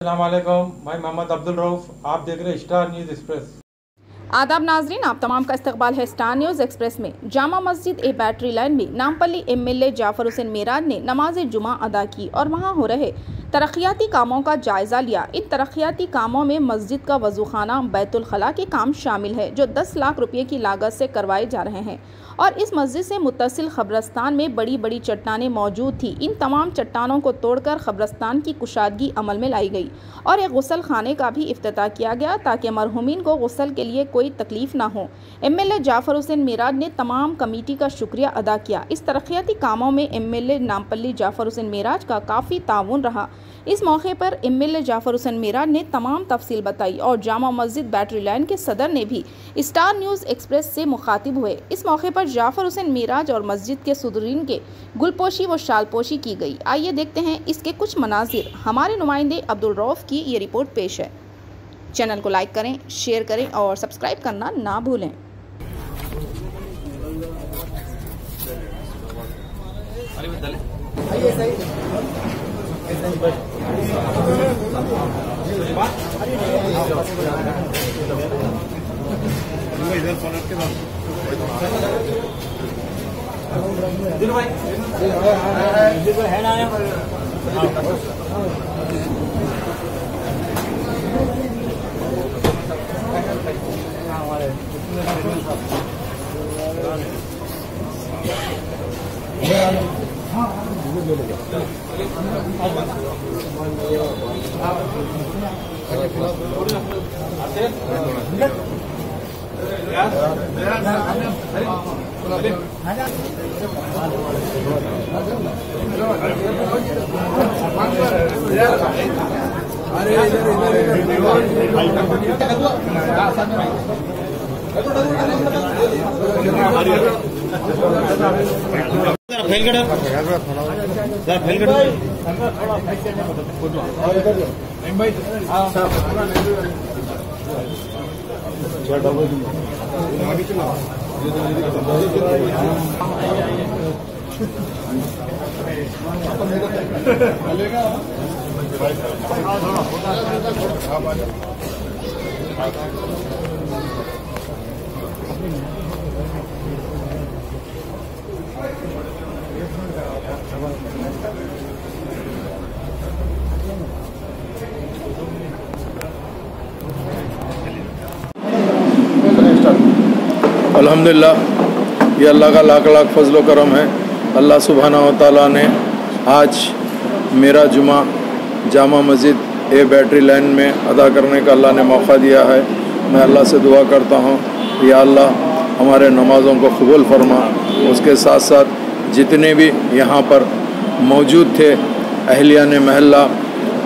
असलम मैं मोहम्मद अब्दुल रऊफ़ आप देख रहे हैं स्टार न्यूज़ एक्सप्रेस आदाब नाजरीन, आप तमाम का इस्तकबाल है स्टार न्यूज़ एक्सप्रेस में। जामा मस्जिद ए बैटरी लाइन में नामपल्ली एमएलए जाफ़र हुसैन मेराज ने नमाज़ जुमा अदा की और वहाँ हो रहे तरक्याती कामों का जायज़ा लिया। इन तरक्याती कामों में मस्जिद का वज़ू खाना बैतुल खला के काम शामिल है, जो 10 लाख रुपए की लागत से करवाए जा रहे हैं। और इस मस्जिद से मुतसिल खबरस्तान में बड़ी बड़ी चट्टानें मौजूद थी। इन तमाम चट्टानों को तोड़कर खबरस्तान की कुशादगी अमल में लाई गई और एक गसल खाने का भी अफ्ताह किया गया ताकि मरहुमीन को गसल के लिए कोई तकलीफ़ ना हो। M L A Jafar Hussain Miraj ने तमाम कमेटी का शुक्रिया अदा किया। इस तरक्याती कामों में M L A Nampally Jafar Hussain Miraj का काफ़ी ताउन रहा। इस मौके पर M L A Jafar Hussain Miraj ने तमाम तफसील बताई और जामा मस्जिद बैटरी लाइन के सदर ने भी स्टार न्यूज़ एक्सप्रेस से मुखातिब हुए। इस मौके पर जाफ़र हुसैन मीराज और मस्जिद के सुदरीन के गुलपोशी व शालपोशी की गई। आइए देखते हैं इसके कुछ मनाजिर। हमारे नुमाइंदे अब्दुल रौफ़ की ये रिपोर्ट पेश है। चैनल को लाइक करें, शेयर करें और सब्सक्राइब करना ना भूलें। दिन भाई दिन भाई है ना Yeah. अरे इधर इधर फैल कर जरा फैल कर अल्हम्दुलिल्लाह, ये अल्लाह का लाख लाख फजल करम है। अल्लाह सुबहाना व तआला ने आज मेरा जुमा जामा मस्जिद ए बैटरी लाइन में अदा करने का अल्लाह ने मौका दिया है। मैं अल्लाह से दुआ करता हूँ, या अल्लाह हमारे नमाज़ों को कबूल फरमा, उसके साथ साथ जितने भी यहाँ पर मौजूद थे, अहलियान महल्ला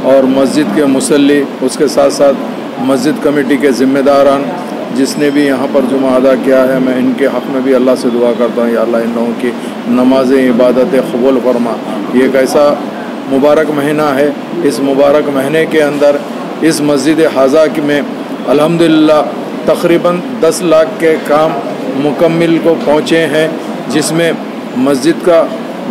और मस्जिद के मुसल्ली, उसके साथ साथ मस्जिद कमेटी के ज़िम्मेदारान, जिसने भी यहाँ पर जुमा अदा किया है, मैं इनके हक़ में भी अल्लाह से दुआ करता हूँ, या अल्लाह इन लोगों की नमाज़ें, इबादतें कबूल फरमा। ये एक ऐसा मुबारक महीना है, इस मुबारक महीने के अंदर, इस मस्जिद हाजा में अल्हम्दुलिल्लाह तकरीबन 10 लाख के काम मुकम्मिल को पहुँचे हैं, जिसमें मस्जिद का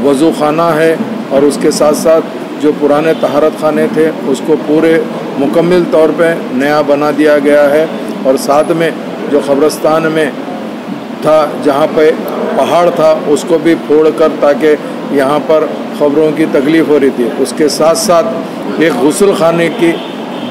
वज़ू खाना है और उसके साथ साथ जो पुराने तहारत खाने थे, उसको पूरे मुकम्मल तौर पे नया बना दिया गया है। और साथ में जो कब्रस्तान में था, जहाँ पे पहाड़ था, उसको भी फोड़ कर ताकि यहाँ पर खबरों की तकलीफ़ हो रही थी। उसके साथ साथ एक गसल खाने की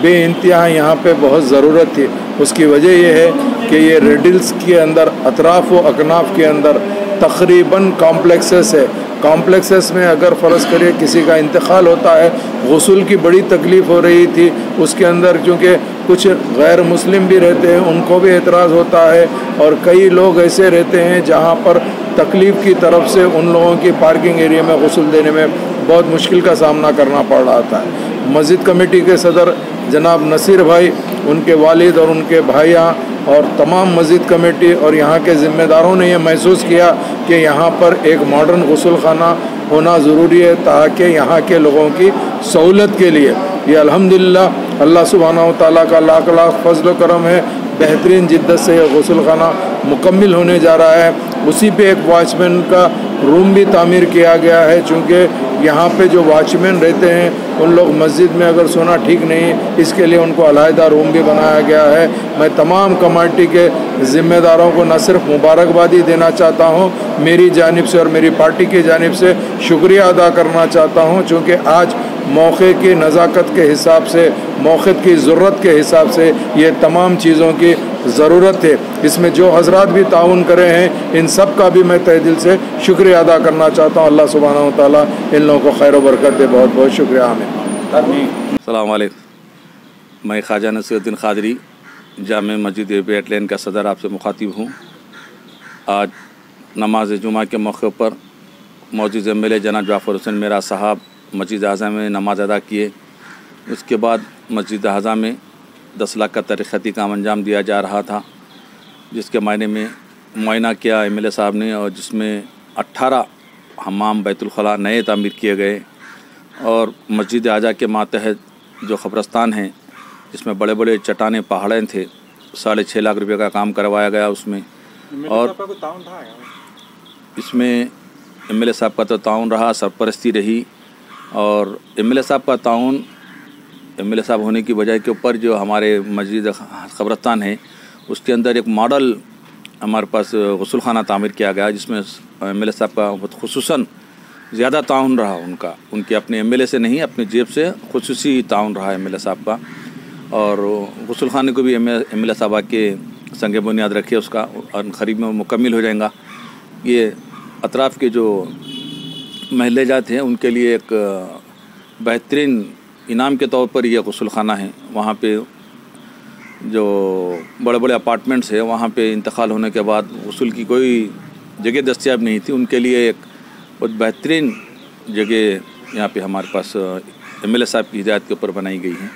बे इंतहा यहाँ पर बहुत ज़रूरत थी। उसकी वजह यह है कि ये रेडिल्स के अंदर, अतराफ़ व अकनाफ के अंदर तकरीबन कॉम्प्लेक्सेस है। कॉम्प्लेक्सेस में अगर फ़र्ज़ करिए किसी का इंतकाल होता है, गसल की बड़ी तकलीफ़ हो रही थी, उसके अंदर क्योंकि कुछ गैर मुस्लिम भी रहते हैं, उनको भी एतराज़ होता है और कई लोग ऐसे रहते हैं जहाँ पर तकलीफ़ की तरफ़ से उन लोगों की पार्किंग एरिया में गसल देने में बहुत मुश्किल का सामना करना पड़ रहा था। मस्जिद कमेटी के सदर जनाब नसीर भाई उनके वालिद और उनके भाइयाँ और तमाम मस्जिद कमेटी और यहाँ के ज़िम्मेदारों ने यह महसूस किया कि यहाँ पर एक मॉडर्न गसल खाना होना ज़रूरी है ताकि यहाँ के लोगों की सहूलत के लिए। ये अलहमदिल्ला अल्लाह सुबहाना तला का लाख लाख फजल करम है। बेहतरीन जिद्दत से गसल खाना मुकम्मल होने जा रहा है। उसी पे एक वॉचमैन का रूम भी तामीर किया गया है, चूँकि यहाँ पे जो वॉचमैन रहते हैं, उन लोग मस्जिद में अगर सोना ठीक नहीं, इसके लिए उनको अलहदा रूम भी बनाया गया है। मैं तमाम कमेटी के ज़िम्मेदारों को न सिर्फ़ मुबारकबादी देना चाहता हूँ, मेरी जानब से और मेरी पार्टी की जानब से शुक्रिया अदा करना चाहता हूँ, चूँकि आज मौके की नज़ाकत के हिसाब से, मौक़ की ज़रूरत के हिसाब से ये तमाम चीज़ों की ज़रूरत है। इसमें जो हजरात भी ताउन करे हैं, इन सब का भी मैं तय दिल से शुक्रिया अदा करना चाहता हूँ। अल्लाह सुबहाना ताला इन लोगों को खैर बरकत दे। बहुत बहुत शुक्रिया आमिर सलामकुम मैं ख्वाजा नसीरुद्दीन खादरी, जाम मस्जिद बेटलैन का सदर आपसे मुखातिब हूँ। आज नमाज़ जुमा के मौके पर मौजूद एम एल ए जना जाफ़र हुसैन, मेरा साहब मस्जिद अज़ा में नमाज़ अदा किए। उसके बाद मस्जिद अज़ा में दस लाख का तरक्ती काम अंजाम दिया जा रहा था जिसके मायने में मुआयना किया एम एल साहब ने और जिसमें अट्ठारह हमाम बैतुलखला नए तामीर किए गए और मस्जिद आजा के मातहत जो ख़बरस्तान हैं जिसमें बड़े बड़े चट्टाने पहाड़ें थे साढ़े छः लाख रुपए का काम करवाया गया उसमें। और इसमें एम एल साहब का तो ताउन रहा सरपरस्ती रही और एम एल साहब का ताउन एम एल साहब होने की वजह के ऊपर जो हमारे मस्जिद ख़बरस्तान है, उसके अंदर एक मॉडल हमारे पास गसल खाना तामीर किया गया, जिसमें एम एल साहब का बहुत खसूस ज़्यादा ताउन रहा उनका। उनके अपने एम एल ए से नहीं, अपने जेब से खसूसी ताउन रहा एम साहब का। और गसल खाने को भी एम एल साहब के संग बुनियाद रखे, उसका और ख़रीब में मुकम्मल हो जाएगा। ये अतराफ़ के जो महल्ले जाते हैं, उनके लिए एक बेहतरीन इनाम के तौर पर यह गसल खाना है। वहाँ पे जो बड़े बड़े अपार्टमेंट्स हैं, वहाँ पे इंतकाल होने के बाद गसल की कोई जगह दस्तियाब नहीं थी। उनके लिए एक बहुत बेहतरीन जगह यहाँ पे हमारे पास एम एल साहब की हिदायत के ऊपर बनाई गई है।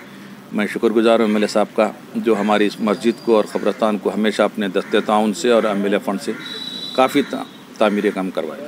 मैं शुक्रगुजार हूँ एम एल साहब का, जो हमारी इस मस्जिद को और ख़बरस्तान को हमेशा अपने दस्ते ताउन से और एम एल फ़ंड से काफ़ी तामीर काम करवाए